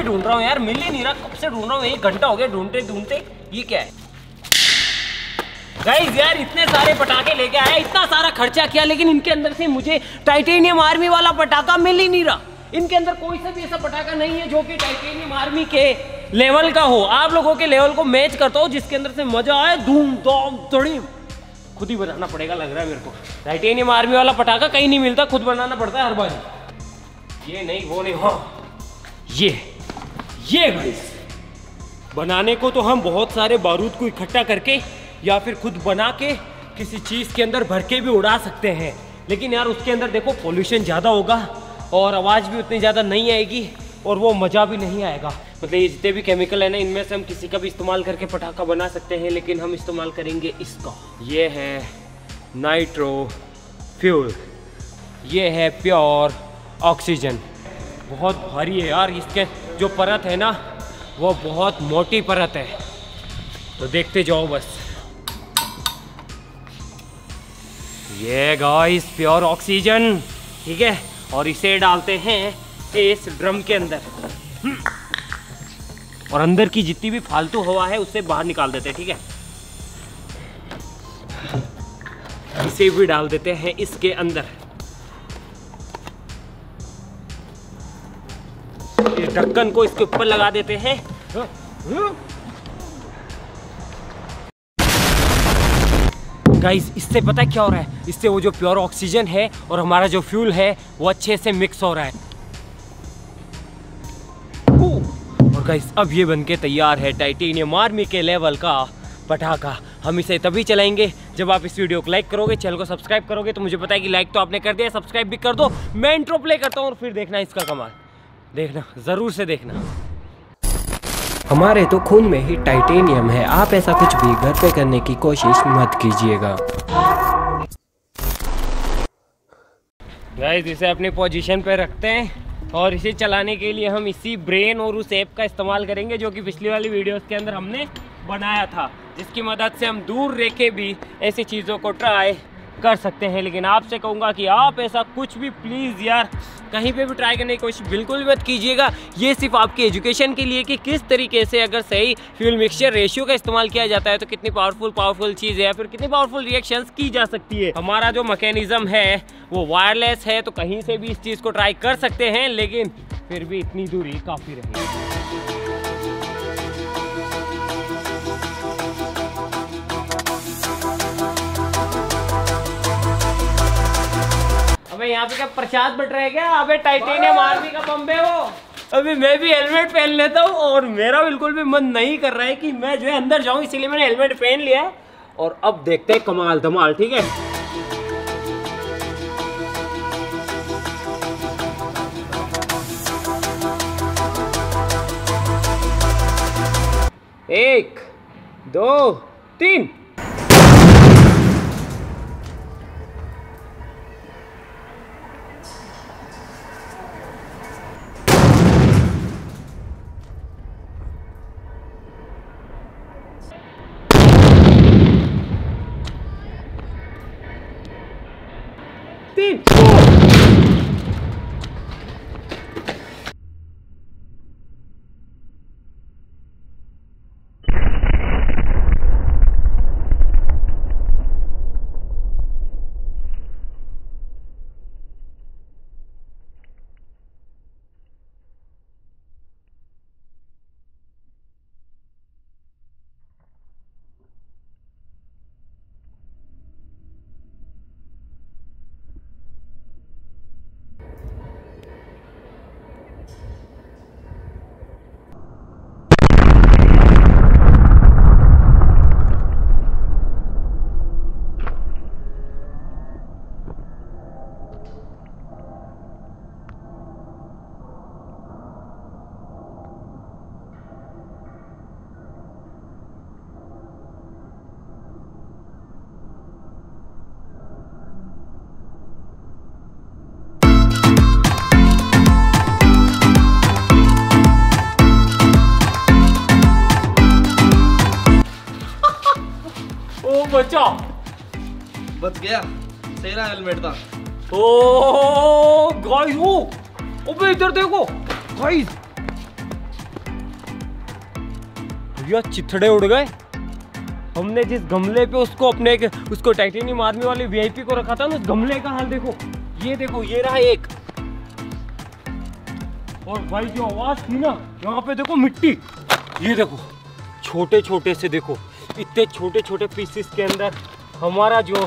से ढूंढ रहा हूँ यार, मिल ही नहीं रहा, कब से ढूंढ रहा हूँ, एक घंटा हो गया ढूंढते ढूंढते, ये क्या है? गाइस यार, इतने सारे पटाखे लेके आए इतना सारा खर्चा किया, लेकिन इनके अंदर से मुझे टाइटेनियम आर्मी वाला पटाखा मिल ही नहीं रहा। इनके अंदर कोई सा भी ऐसा पटाखा नहीं है जो कि टाइटेनियम आर्मी के लेवल का हो। आप लोगों के लेवल को मैच करता हो, जिसके अंदर से मज़ा आए धूम धाम तड़ीम खुद ही बनाना पड़ेगा लग रहा है मेरे को। टाइटेनियम आर्मी वाला पटाखा कहीं नहीं मिलता, खुद बनाना पड़ता है हर बार। ये नहीं, वो नहीं हाँ। ये। ये गाइस बनाने को तो हम बहुत सारे बारूद को इकट्ठा करके या फिर खुद बना के किसी चीज़ के अंदर भर के भी उड़ा सकते हैं। लेकिन यार उसके अंदर देखो पोल्यूशन ज़्यादा होगा और आवाज़ भी उतनी ज़्यादा नहीं आएगी और वो मज़ा भी नहीं आएगा। मतलब ये जितने भी केमिकल है ना, इनमें से हम किसी का भी इस्तेमाल करके पटाखा बना सकते हैं, लेकिन हम इस्तेमाल करेंगे इसका। ये है नाइट्रो फ्यूल ये है प्योर ऑक्सीजन बहुत भारी है यार, इसके जो परत है ना, वो बहुत मोटी परत है। तो देखते जाओ बस। ये गाइस प्योर ऑक्सीजन ठीक है? और इसे डालते हैं इस ड्रम के अंदर। और अंदर की जितनी भी फालतू हवा है, उससे बाहर निकाल देते हैं, ठीक है? इसे भी डाल देते हैं इसके अंदर। इस ढक्कन को इसके ऊपर लगा देते हैं। गाइस इससे पता क्या हो रहा है? इससे वो जो प्योर ऑक्सीजन है और हमारा जो फ्यूल है, वो अच्छे से मिक्स हो रहा है। और गाइस अब ये बनके तैयार है टाइटेनियम आर्मी के लेवल का पटाखा। हम इसे तभी चलाएँगे जब आप इस वीडियो को लाइक करोगे, चैनल को सब्सक्राइब करोगे तो मुझे पता है कि लाइक तो आपने कर दिया सब्सक्राइब भी कर दो, मैं इंट्रो प्ले करता हूँ और फिर देखना इसका कमाल। देखना ज़रूर से देखना। हमारे तो खून में ही टाइटेनियम है। आप ऐसा कुछ भी घर पे करने की कोशिश मत कीजिएगा। गाइस इसे अपनी पोजीशन पे रखते हैं और इसे चलाने के लिए हम इसी ब्रेन और उस ऐप का इस्तेमाल करेंगे जो कि पिछली वाली वीडियोस के अंदर हमने बनाया था जिसकी मदद से हम दूर रह के भी ऐसी चीज़ों को ट्राई कर सकते हैं, लेकिन आपसे कहूँगा कि आप ऐसा कुछ भी प्लीज़ यार, कहीं पे भी ट्राई करने की कोशिश बिल्कुल भी मत कीजिएगा। ये सिर्फ़ आपकी एजुकेशन के लिए कि किस तरीके से अगर सही फ्यूल मिक्सचर रेशियो का इस्तेमाल किया जाता है तो कितनी पावरफुल पावरफुल चीज़ है या फिर कितनी पावरफुल रिएक्शंस की जा सकती है। हमारा जो मैकेनिज्म है, वो वायरलेस है तो कहीं से भी इस चीज़ को ट्राई कर सकते हैं, लेकिन फिर भी इतनी दूरी काफ़ी रहेगी। यहाँ पे क्या प्रसाद बट रहा है क्या? अबे टाइटेनियम आर्मी का पंप है वो। अभी मैं भी हेलमेट पहन लेता हूँ और मेरा बिल्कुल भी मन नहीं कर रहा है कि मैं जो है अंदर जाऊँ इसीलिए मैंने हेलमेट पहन लिया। है और अब देखते हैं कमाल धमाल ठीक है? एक दो तीन। तीन बचा बच गया। तेरा हेलमेट था ओ गाइस ओ अबे इधर देखो गाइस भैया चिथड़े उड़ गए। हमने जिस गमले पे उसको अपने एक उसको टाइटेनियम आर्मी वाले वीआईपी को रखा था ना उस गमले का हाल देखो। ये देखो ये रहा एक। और भाई जो आवाज़ थी ना यहाँ पे देखो मिट्टी। ये देखो छोटे छोटे से देखो। इतने छोटे छोटे पीसेस के अंदर हमारा जो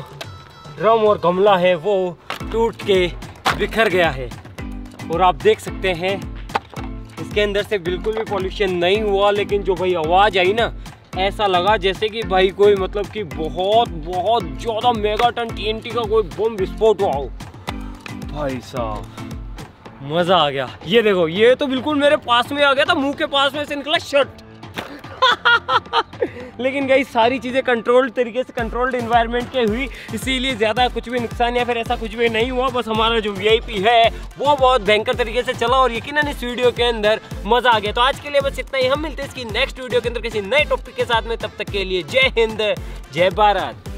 ड्रम और गमला है वो टूट के बिखर गया है। और आप देख सकते हैं, इसके अंदर से बिल्कुल भी पॉल्यूशन नहीं हुआ, लेकिन जो भाई आवाज़ आई ना, ऐसा लगा जैसे कि भाई कोई मतलब कि बहुत बहुत ज़्यादा मेगा टन टीएनटी का कोई बम विस्फोट हुआ हो। भाई साहब, मज़ा आ गया। ये देखो, ये तो बिल्कुल मेरे पास में आ गया था, मुँह के पास में से निकला शर्ट लेकिन गई सारी चीज़ें कंट्रोल्ड तरीके से कंट्रोल्ड इन्वायरमेंट के हुई, इसीलिए ज़्यादा कुछ भी नुकसान या फिर ऐसा कुछ भी नहीं हुआ, बस हमारा जो वीआईपी है, वो बहुत भयंकर तरीके से चला और यकीन इस वीडियो के अंदर मज़ा आ गया। तो आज के लिए बस इतना ही, हम मिलते हैं इसकी नेक्स्ट वीडियो के अंदर किसी नए टॉपिक के साथ में, तब तक के लिए जय हिंद, जय भारत।